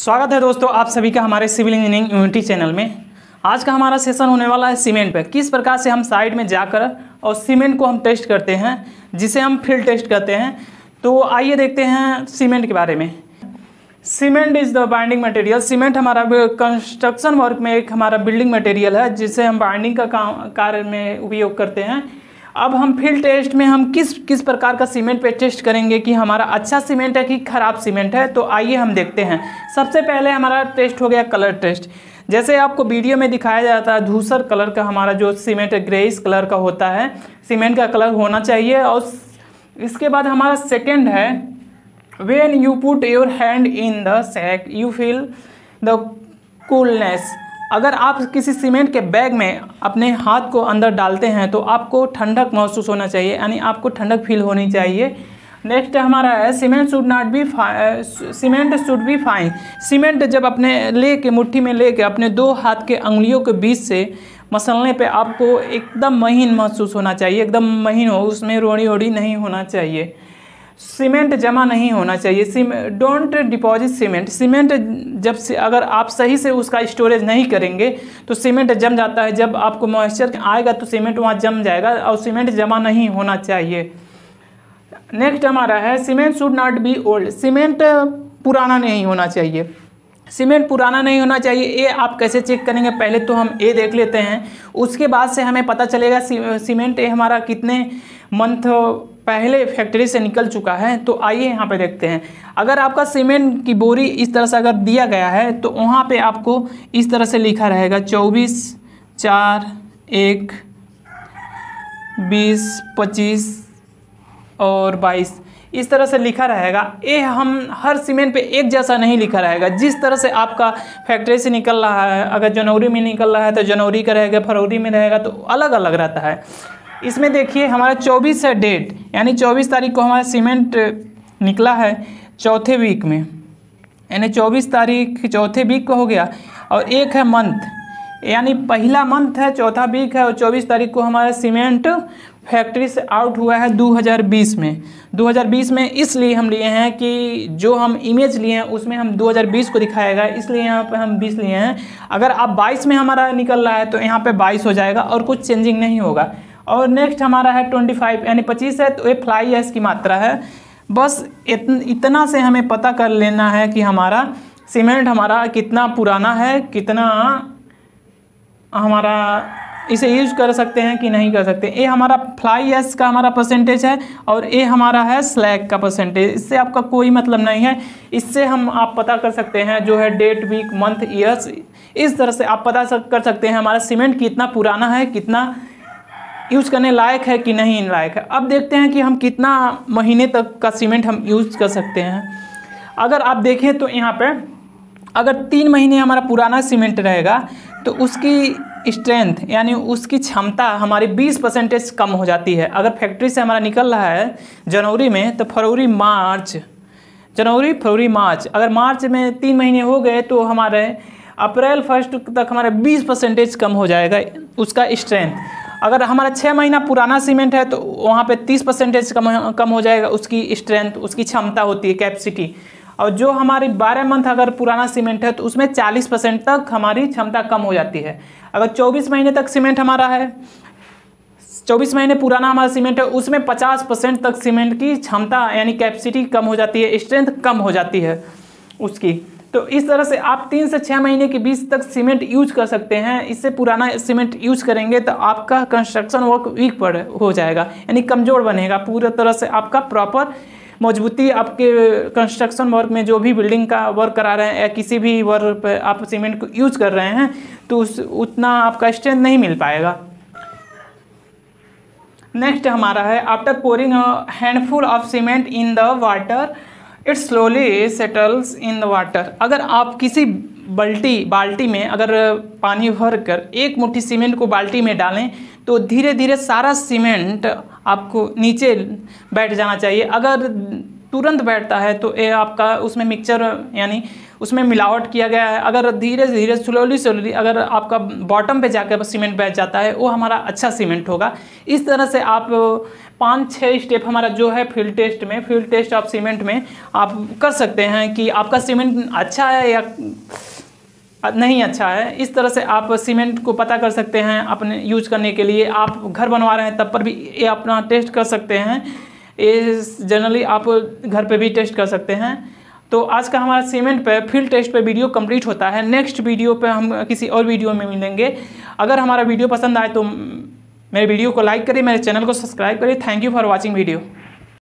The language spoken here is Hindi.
स्वागत है दोस्तों आप सभी का हमारे सिविल इंजीनियरिंग यूनिटी चैनल में। आज का हमारा सेशन होने वाला है सीमेंट पर किस प्रकार से हम साइड में जाकर और सीमेंट को हम टेस्ट करते हैं, जिसे हम फ़ील्ड टेस्ट करते हैं तो आइए देखते हैं सीमेंट के बारे में। Cement is the binding material. Cement हमारा कंस्ट्रक्शन वर्क में एक हमारा बिल्डिंग मटेरियल है, जिसे हम बाइंडिंग का काम कार्य में उपयोग करते हैं। अब हम फ़ील्ड टेस्ट में हम किस किस प्रकार का सीमेंट पे टेस्ट करेंगे कि हमारा अच्छा सीमेंट है कि ख़राब सीमेंट है? तो आइए हम देखते हैं। सबसे पहले हमारा टेस्ट हो गया कलर टेस्ट। जैसे आपको वीडियो में दिखाया जाता है, धूसर कलर का हमारा जो सीमेंट ग्रेइस कलर का होता है। सीमेंट का कलर होना चाहिए और इसके बाद हमारा सेकेंड है when you put your hand in the sack, you feel the coolness अगर आप किसी सीमेंट के बैग में अपने हाथ को अंदर डालते हैं तो आपको ठंडक महसूस होना चाहिए, यानी आपको ठंडक फील होनी चाहिए। नेक्स्ट हमारा है cement should not be cement should be fine cement जब अपने ले के मुट्ठी में ले के अपने दो हाथ के उंगलियों के बीच से मसलने पे आपको एकदम महीन महसूस होना चाहिए, एकदम महीन हो, उसमें रोड़ी ओड़ी नहीं होना चाहिए। सीमेंट जमा नहीं होना चाहिए। डोंट डिपॉजिट सीमेंट सीमेंट जब से, अगर आप सही से उसका स्टोरेज नहीं करेंगे तो सीमेंट जम जाता है। जब आपको मॉइस्चर आएगा तो सीमेंट वहाँ जम जाएगा और सीमेंट जमा नहीं होना चाहिए। नेक्स्ट हमारा है cement should not be old cement पुराना नहीं होना चाहिए। सीमेंट पुराना नहीं होना चाहिए। ये आप कैसे चेक करेंगे? पहले तो हम ए देख लेते हैं। उसके बाद से हमें पता चलेगा सीमेंट ये हमारा कितने मंथ पहले फैक्ट्री से निकल चुका है तो आइए यहाँ पे देखते हैं। अगर आपका सीमेंट की बोरी इस तरह से अगर दिया गया है तो वहाँ पे आपको इस तरह से लिखा रहेगा, चौबीस, चार, एक, बीस, पच्चीस और बाईस। इस तरह से लिखा रहेगा। ये हम हर सीमेंट पे एक जैसा नहीं लिखा रहेगा। जिस तरह से आपका फैक्ट्री से निकल रहा है, अगर जनवरी में निकल रहा है तो जनवरी का रहेगा, फरवरी में रहेगा तो अलग अलग रहता है। इसमें देखिए, हमारा 24 है डेट यानी 24 तारीख को हमारा सीमेंट निकला है चौथे वीक में। यानी 24 तारीख, चौथे वीक को हो गया, और एक है मंथ यानी पहला मंथ है, चौथा वीक है, और 24 तारीख को हमारा सीमेंट फैक्ट्री से आउट हुआ है 2020 में। 2020 में इसलिए हम लिए हैं कि जो हम इमेज लिए हैं, उसमें हम 2020 को दिखाएगा इसलिए यहाँ पे हम 20 लिए हैं। अगर आप 22 में हमारा निकल रहा है तो यहाँ पे 22 हो जाएगा, और कुछ चेंजिंग नहीं होगा। और नेक्स्ट हमारा है 25 यानी 25 है तो ये फ्लाई एस की मात्रा है। बस इतन, इतना से हमें पता कर लेना है कि हमारा सीमेंट हमारा कितना पुराना है कितना हमारा इसे यूज़ कर सकते हैं कि नहीं कर सकते। ये हमारा फ्लाई एस का हमारा परसेंटेज है और ये हमारा है स्लैग का परसेंटेज इससे आपका कोई मतलब नहीं है। इससे हम आप पता कर सकते हैं जो है डेट वीक मंथ ईयर्स इस तरह से आप पता कर सकते हैं हमारा सीमेंट कितना पुराना है कितना यूज़ करने लायक है कि नहीं लायक है? अब देखते हैं कि हम कितना महीने तक का सीमेंट हम यूज़ कर सकते हैं। अगर आप देखें तो यहाँ पर अगर तीन महीने हमारा पुराना सीमेंट रहेगा तो उसकी स्ट्रेंथ यानी उसकी क्षमता हमारी 20 परसेंटेज कम हो जाती है। अगर फैक्ट्री से हमारा निकल रहा है जनवरी में तो फरवरी, मार्च, जनवरी, फरवरी, मार्च। अगर मार्च में तीन महीने हो गए तो हमारे अप्रैल, फ़र्स्ट तक हमारे 20 परसेंटेज कम हो जाएगा उसका स्ट्रेंथ अगर हमारा छः महीना पुराना सीमेंट है तो वहाँ पे तीस परसेंटेज कम कम हो जाएगा, उसकी स्ट्रेंथ उसकी क्षमता होती है कैपेसिटी और जो हमारी बारह मंथ अगर पुराना सीमेंट है तो उसमें चालीस परसेंट तक हमारी क्षमता कम हो जाती है। अगर चौबीस महीने तक सीमेंट हमारा है, चौबीस महीने पुराना हमारा सीमेंट है, उसमें पचास परसेंट तक सीमेंट की क्षमता, यानी कैपेसिटी कम हो जाती है स्ट्रेंथ कम हो जाती है, उसकी। तो इस तरह से आप तीन से छः महीने के बीच तक सीमेंट यूज़ कर सकते हैं। इससे पुराना सीमेंट यूज़ करेंगे तो आपका कंस्ट्रक्शन वर्क वीक पड़, हो जाएगा। यानी कमज़ोर बनेगा। पूरा तरह से आपका प्रॉपर मजबूती आपके कंस्ट्रक्शन वर्क में जो भी बिल्डिंग का वर्क करा रहे हैं या किसी भी वर्क पर आप सीमेंट को यूज़ कर रहे हैं तो उस, उतना आपका स्ट्रेंथ नहीं मिल पाएगा। नेक्स्ट हमारा है after pouring handful of cement in the water it slowly settles in the water अगर आप किसी बल्टी, बाल्टी में अगर पानी भर कर एक मुट्ठी सीमेंट को बाल्टी में डालें तो धीरे धीरे सारा सीमेंट आपको नीचे बैठ जाना चाहिए। अगर तुरंत बैठता है तो ये आपका उसमें मिक्सचर यानी उसमें मिलावट किया गया है। अगर धीरे धीरे स्लोली स्लोली अगर आपका बॉटम पे जाकर सीमेंट बैठ जाता है, वो हमारा अच्छा सीमेंट होगा। इस तरह से आप पाँच छः स्टेप हमारा जो है फ़ील्ड टेस्ट में फ़ील्ड टेस्ट ऑफ़ सीमेंट में आप कर सकते हैं कि आपका सीमेंट अच्छा है या नहीं अच्छा है। इस तरह से आप सीमेंट को पता कर सकते हैं अपने यूज़ करने के लिए। आप घर बनवा रहे हैं तब पर भी ये अपना टेस्ट कर सकते हैं। ये जनरली आप घर पे भी टेस्ट कर सकते हैं। तो आज का हमारा सीमेंट पे फ़ील्ड टेस्ट पे वीडियो कंप्लीट होता है। नेक्स्ट वीडियो पे हम किसी और वीडियो में मिलेंगे। अगर हमारा वीडियो पसंद आए तो मेरे वीडियो को लाइक करें मेरे चैनल को सब्सक्राइब करें thank you for watching video